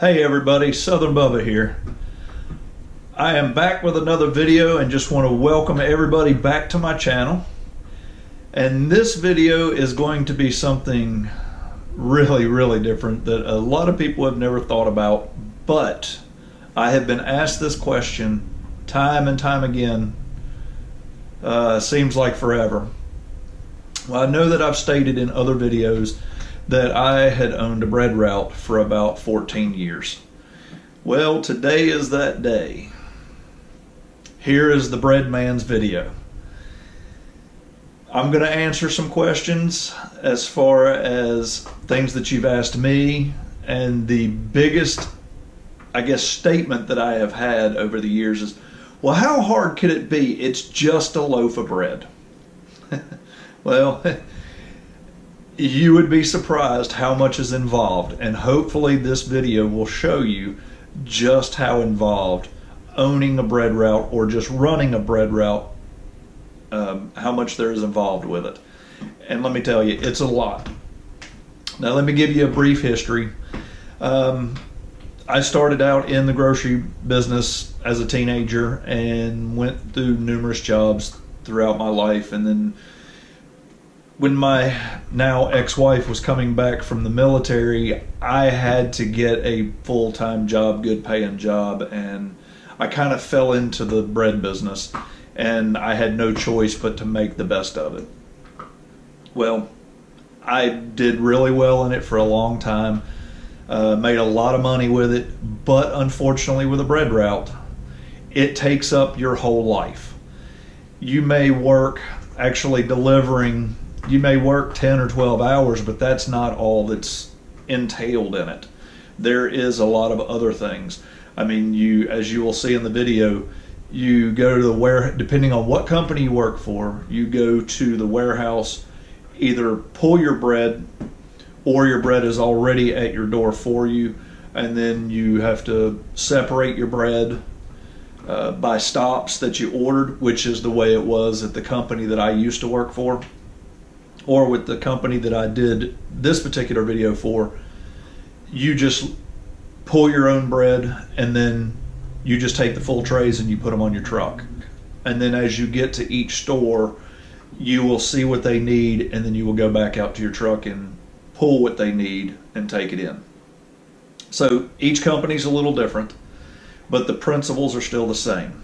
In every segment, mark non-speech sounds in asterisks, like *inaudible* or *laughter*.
Hey everybody, Southern Bubba here. I am back with another video and just want to welcome everybody back to my channel. And this video is going to be something really, really different that a lot of people have never thought about, but I have been asked this question time and time again, uh, seems like forever. Well, I know that I've stated in other videos that I had owned a bread route for about 14 years. Well, today is that day. Here is the bread man's video. I'm going to answer some questions as far as things that you've asked me, and the biggest, I guess, statement that I have had over the years is, well, how hard could it be? It's just a loaf of bread. *laughs* well, *laughs* you would be surprised how much is involved and hopefully this video will show you just how involved owning a bread route or just running a bread route um, how much there is involved with it. And let me tell you it's a lot. Now let me give you a brief history. Um, I started out in the grocery business as a teenager and went through numerous jobs throughout my life and then when my now ex-wife was coming back from the military, I had to get a full-time job, good paying job, and I kind of fell into the bread business and I had no choice but to make the best of it. Well, I did really well in it for a long time, uh, made a lot of money with it, but unfortunately, with a bread route, it takes up your whole life. You may work actually delivering you may work 10 or 12 hours, but that's not all that's entailed in it. There is a lot of other things. I mean, you as you will see in the video, you go to the where depending on what company you work for, you go to the warehouse, either pull your bread or your bread is already at your door for you, and then you have to separate your bread uh, by stops that you ordered, which is the way it was at the company that I used to work for or with the company that I did this particular video for, you just pull your own bread and then you just take the full trays and you put them on your truck. And then as you get to each store, you will see what they need and then you will go back out to your truck and pull what they need and take it in. So each company is a little different, but the principles are still the same.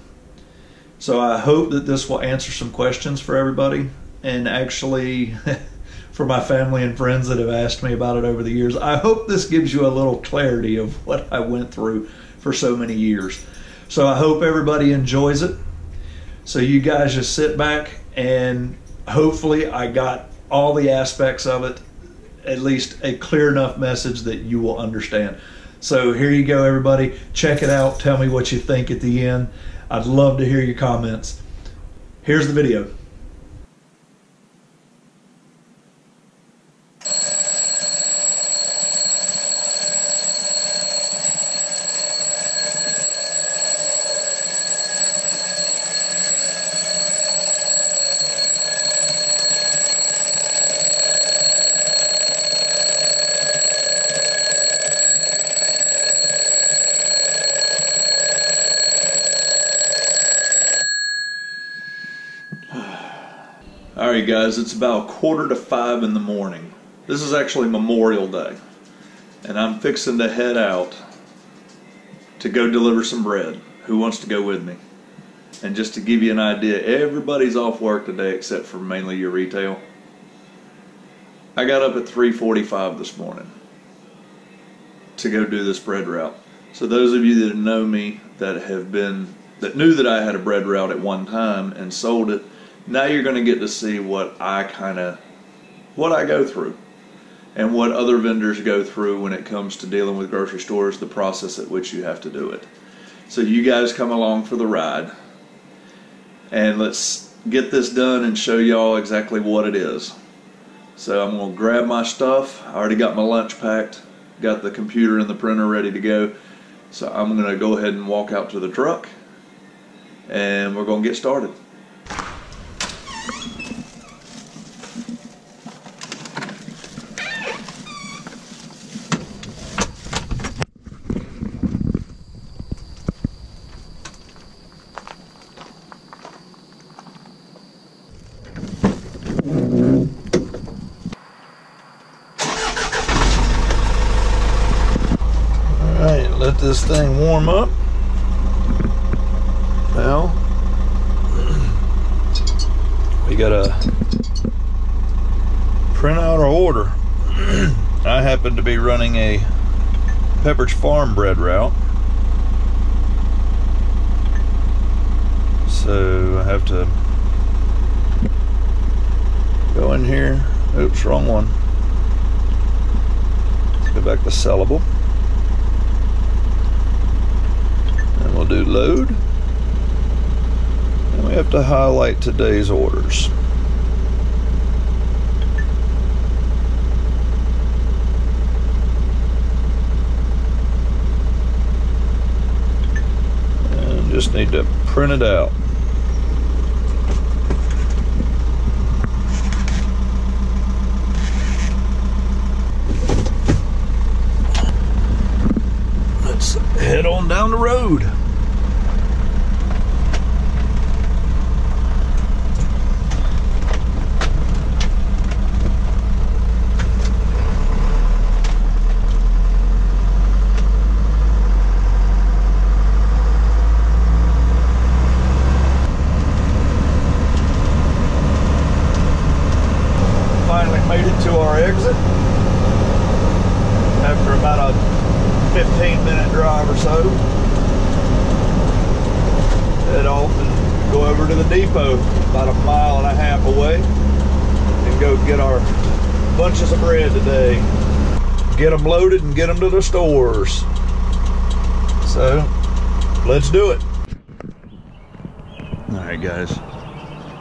So I hope that this will answer some questions for everybody and actually *laughs* for my family and friends that have asked me about it over the years. I hope this gives you a little clarity of what I went through for so many years. So I hope everybody enjoys it. So you guys just sit back and hopefully I got all the aspects of it, at least a clear enough message that you will understand. So here you go, everybody. Check it out. Tell me what you think at the end. I'd love to hear your comments. Here's the video. Guys, it's about quarter to five in the morning. This is actually Memorial Day, and I'm fixing to head out to go deliver some bread. Who wants to go with me? And just to give you an idea, everybody's off work today except for mainly your retail. I got up at 3:45 this morning to go do this bread route. So those of you that know me that have been that knew that I had a bread route at one time and sold it now you're going to get to see what I kind of what I go through and what other vendors go through when it comes to dealing with grocery stores, the process at which you have to do it. So you guys come along for the ride and let's get this done and show y'all exactly what it is. So I'm going to grab my stuff. I already got my lunch packed, got the computer and the printer ready to go. So I'm going to go ahead and walk out to the truck and we're going to get started let this thing warm up. Be running a Pepperidge Farm bread route. So I have to go in here. Oops, wrong one. Let's go back to sellable. And we'll do load. And we have to highlight today's orders. And just need to print it out. Let's head on down the road. Finally made it to our exit after about a 15 minute drive or so. Head off and go over to the depot about a mile and a half away and go get our bunches of bread today. Get them loaded and get them to the stores. So, let's do it. All right, guys.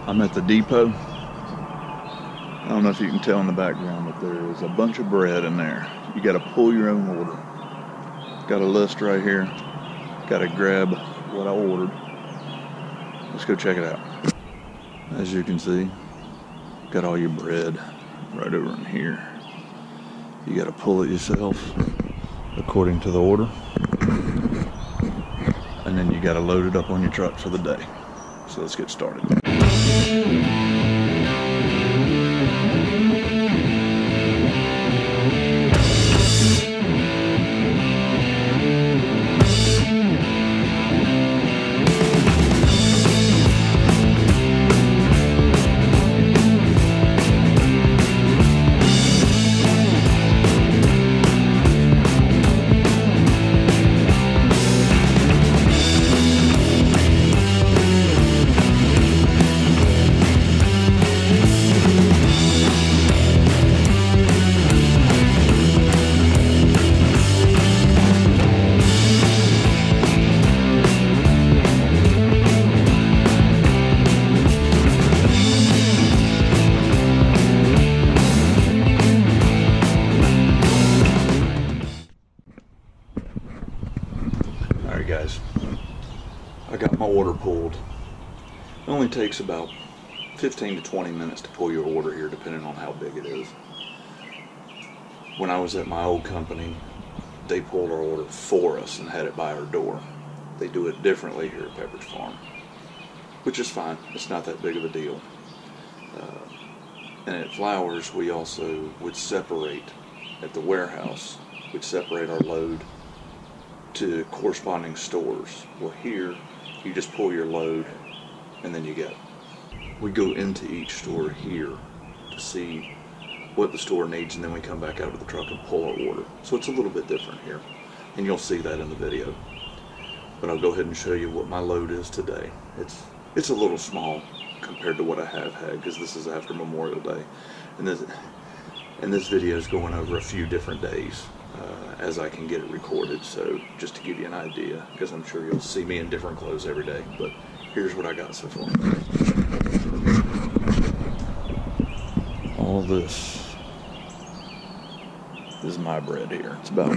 I'm at the depot. I don't know if you can tell in the background, but there is a bunch of bread in there. You got to pull your own order. Got a list right here. Got to grab what I ordered. Let's go check it out. As you can see, got all your bread right over in here. You got to pull it yourself according to the order. And then you got to load it up on your truck for the day. So let's get started. Takes about 15 to 20 minutes to pull your order here, depending on how big it is. When I was at my old company, they pulled our order for us and had it by our door. They do it differently here at Pepperidge Farm, which is fine. It's not that big of a deal. Uh, and at Flowers, we also would separate at the warehouse. We'd separate our load to corresponding stores. Well, here you just pull your load and then you get. We go into each store here to see what the store needs and then we come back out of the truck and pull our order. So it's a little bit different here and you'll see that in the video. But I'll go ahead and show you what my load is today. It's it's a little small compared to what I have had because this is after Memorial Day. And this and this video is going over a few different days uh, as I can get it recorded. So just to give you an idea, because I'm sure you'll see me in different clothes every day. But here's what I got so far. All this is my bread here. It's about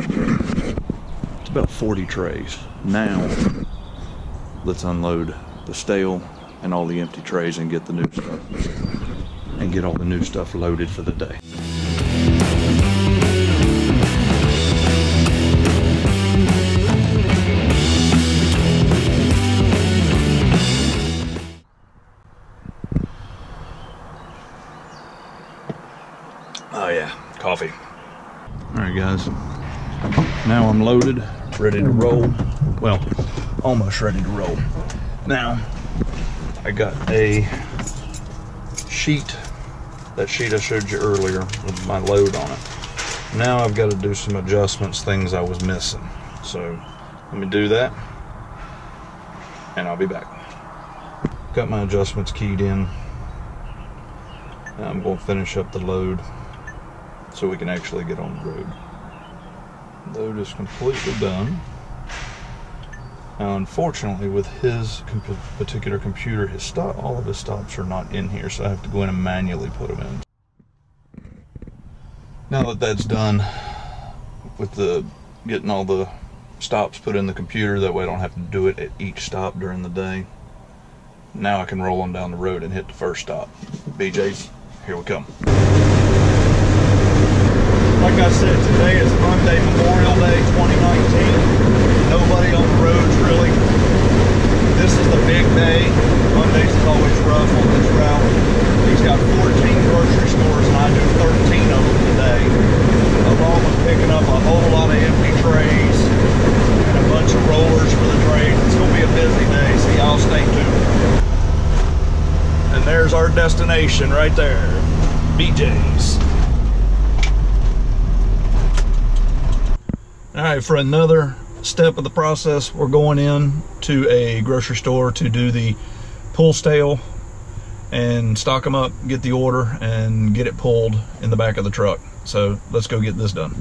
it's about 40 trays. Now let's unload the stale and all the empty trays and get the new stuff and get all the new stuff loaded for the day. Loaded ready to roll. Well, almost ready to roll. Now, I got a sheet, that sheet I showed you earlier with my load on it. Now I've got to do some adjustments, things I was missing. So let me do that and I'll be back. Got my adjustments keyed in. Now I'm going to finish up the load so we can actually get on the road. Load is completely done. Now, unfortunately, with his particular computer, his stop, all of his stops are not in here, so I have to go in and manually put them in. Now that that's done, with the getting all the stops put in the computer, that way I don't have to do it at each stop during the day. Now I can roll on down the road and hit the first stop. BJ's, here we come. Like I said, today is Monday, Memorial Day 2019. Nobody on the roads really. This is the big day. Mondays is always rough on this route. He's got 14 grocery stores and I do 13 of them today. Along with picking up a whole lot of empty trays and a bunch of rollers for the trays. It's going to be a busy day, so y'all stay tuned. And there's our destination right there, BJ's. All right, for another step of the process, we're going in to a grocery store to do the pull stale and stock them up, get the order, and get it pulled in the back of the truck. So let's go get this done.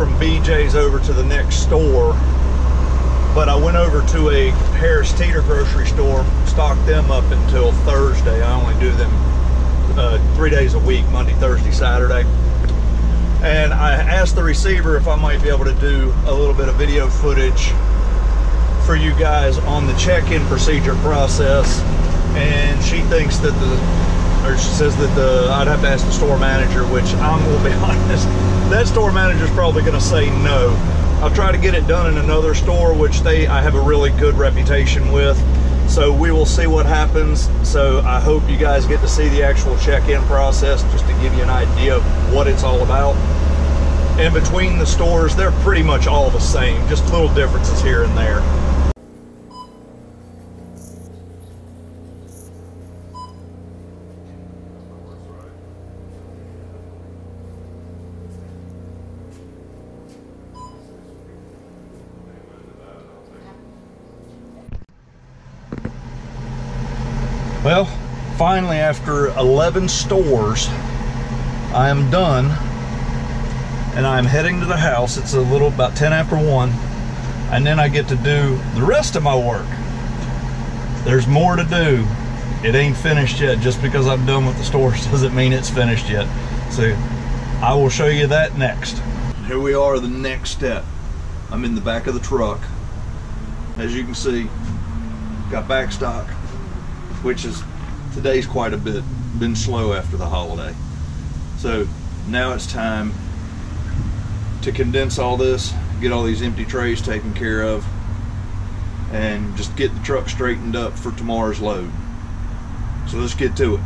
From BJ's over to the next store, but I went over to a Harris Teeter grocery store, stocked them up until Thursday. I only do them uh, three days a week, Monday, Thursday, Saturday. And I asked the receiver if I might be able to do a little bit of video footage for you guys on the check-in procedure process. And she thinks that the or she says that the I'd have to ask the store manager, which I'm gonna be *laughs* honest, that store manager's probably gonna say no. I'll try to get it done in another store, which they I have a really good reputation with. So we will see what happens. So I hope you guys get to see the actual check-in process just to give you an idea of what it's all about. And between the stores, they're pretty much all the same, just little differences here and there. Finally, after 11 stores, I am done and I'm heading to the house. It's a little about 10 after 1, and then I get to do the rest of my work. There's more to do. It ain't finished yet. Just because I'm done with the stores *laughs* doesn't mean it's finished yet. So I will show you that next. Here we are, the next step. I'm in the back of the truck. As you can see, got back stock which is today's quite a bit been slow after the holiday. So now it's time to condense all this, get all these empty trays taken care of, and just get the truck straightened up for tomorrow's load. So let's get to it.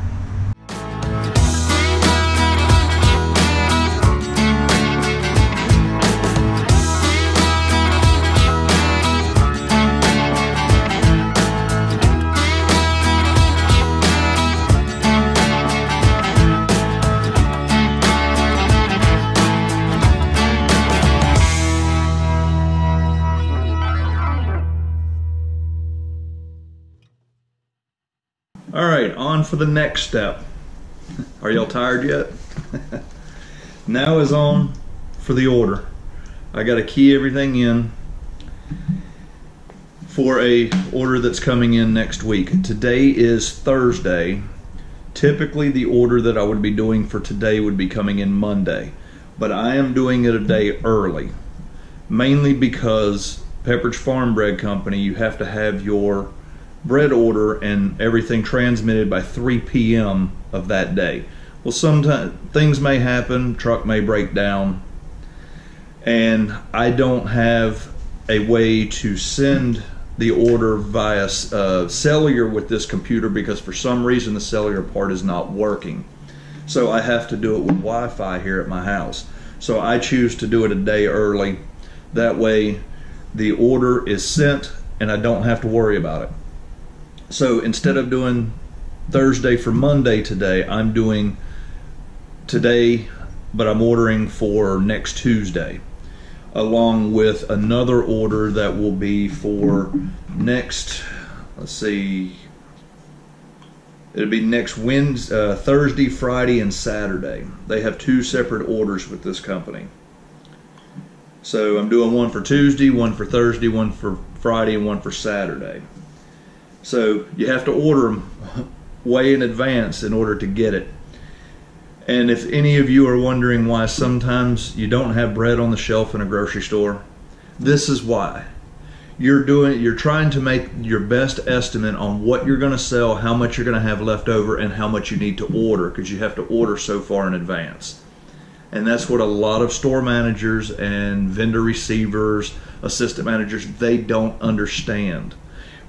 For the next step. Are y'all tired yet? *laughs* now is on for the order. I got to key everything in for a order that's coming in next week. Today is Thursday. Typically the order that I would be doing for today would be coming in Monday, but I am doing it a day early. Mainly because Pepperidge Farm Bread Company, you have to have your bread order and everything transmitted by 3 p.m. of that day. Well, sometimes things may happen, truck may break down, and I don't have a way to send the order via uh, cellular with this computer because for some reason the cellular part is not working. So I have to do it with Wi-Fi here at my house. So I choose to do it a day early. That way the order is sent and I don't have to worry about it. So instead of doing Thursday for Monday today, I'm doing today, but I'm ordering for next Tuesday, along with another order that will be for next, let's see, it'll be next Wednesday, uh, Thursday, Friday, and Saturday. They have two separate orders with this company. So I'm doing one for Tuesday, one for Thursday, one for Friday, and one for Saturday. So you have to order them way in advance in order to get it. And if any of you are wondering why sometimes you don't have bread on the shelf in a grocery store, this is why. You're doing you're trying to make your best estimate on what you're going to sell, how much you're going to have left over and how much you need to order because you have to order so far in advance. And that's what a lot of store managers and vendor receivers, assistant managers, they don't understand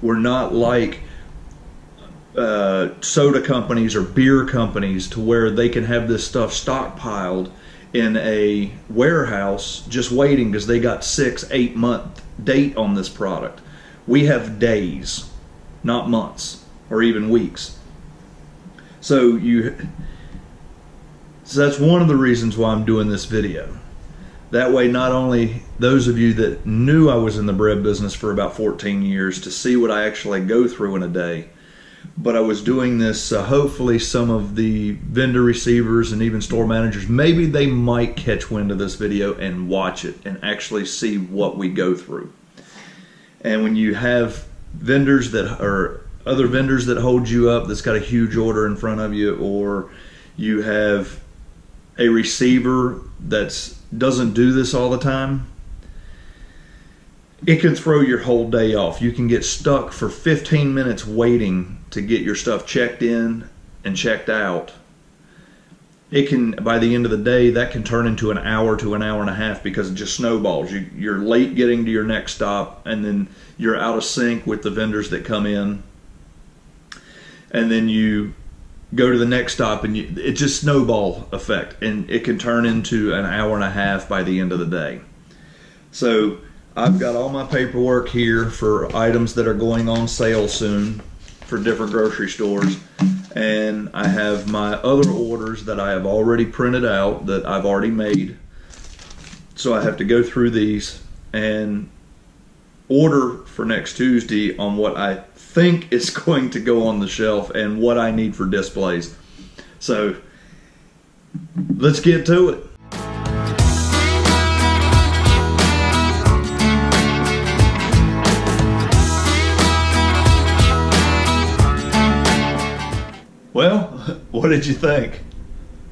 we're not like uh, soda companies or beer companies to where they can have this stuff stockpiled in a warehouse just waiting because they got six, eight month date on this product. We have days, not months or even weeks. So you, so that's one of the reasons why I'm doing this video. That way, not only those of you that knew I was in the bread business for about 14 years to see what I actually go through in a day, but I was doing this. Uh, hopefully, some of the vendor receivers and even store managers, maybe they might catch wind of this video and watch it and actually see what we go through. And when you have vendors that are other vendors that hold you up that's got a huge order in front of you, or you have a receiver that's doesn't do this all the time, it can throw your whole day off. You can get stuck for 15 minutes waiting to get your stuff checked in and checked out. It can, by the end of the day, that can turn into an hour to an hour and a half because it just snowballs. You, you're late getting to your next stop, and then you're out of sync with the vendors that come in. And then you go to the next stop and you, it's just snowball effect and it can turn into an hour and a half by the end of the day. So i've got all my paperwork here for items that are going on sale soon for different grocery stores and i have my other orders that i have already printed out that i've already made. So i have to go through these and order for next tuesday on what i think *laughs* is going to go on the shelf and what I need for displays. So let's get to it. Well, *laughs* what did you think?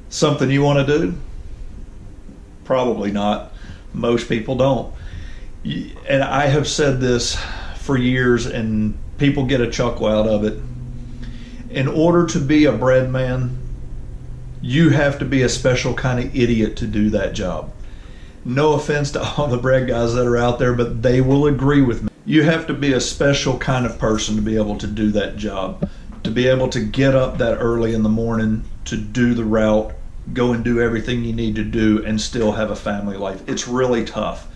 Something you want to do? Probably not. Most people don't. And I have said this for years, and people get a chuckle out of it. In order to be a bread man, you have to be a special kind of idiot to do that job. No offense to all the bread guys that are out there, but they will agree with me. You have to be a special kind of person to be able to do that job, to be able to get up that early in the morning to do the route, go and do everything you need to do, and still have a family life. It's really tough.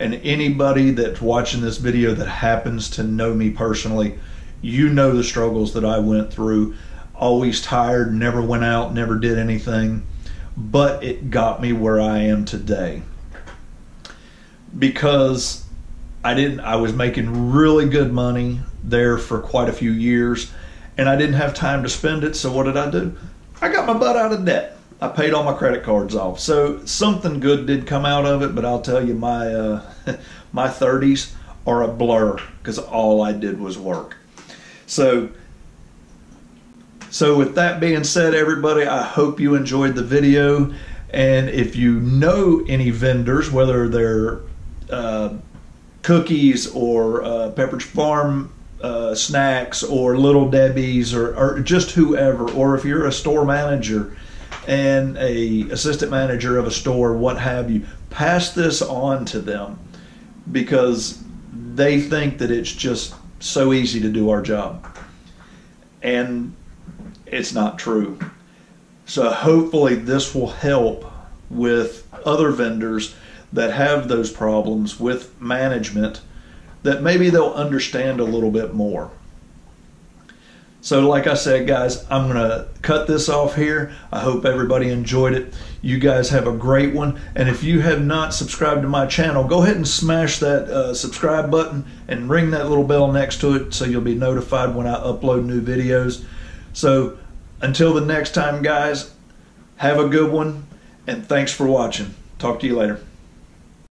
And anybody that's watching this video that happens to know me personally, you know the struggles that I went through. Always tired, never went out, never did anything, but it got me where I am today. Because I didn't I was making really good money there for quite a few years and I didn't have time to spend it. So what did I do? I got my butt out of debt. I paid all my credit cards off. So something good did come out of it, but I'll tell you, my uh, *laughs* my 30s are a blur because all I did was work. So so with that being said, everybody, I hope you enjoyed the video. And if you know any vendors, whether they're uh, cookies or uh, Pepperidge Farm uh, snacks or Little Debbie's or, or just whoever, or if you're a store manager and a assistant manager of a store, what have you, pass this on to them because they think that it's just so easy to do our job. And it's not true. So hopefully this will help with other vendors that have those problems with management that maybe they'll understand a little bit more. So, like I said, guys, I'm going to cut this off here. I hope everybody enjoyed it. You guys have a great one. And if you have not subscribed to my channel, go ahead and smash that uh, subscribe button and ring that little bell next to it so you'll be notified when I upload new videos. So, until the next time, guys, have a good one and thanks for watching. Talk to you later.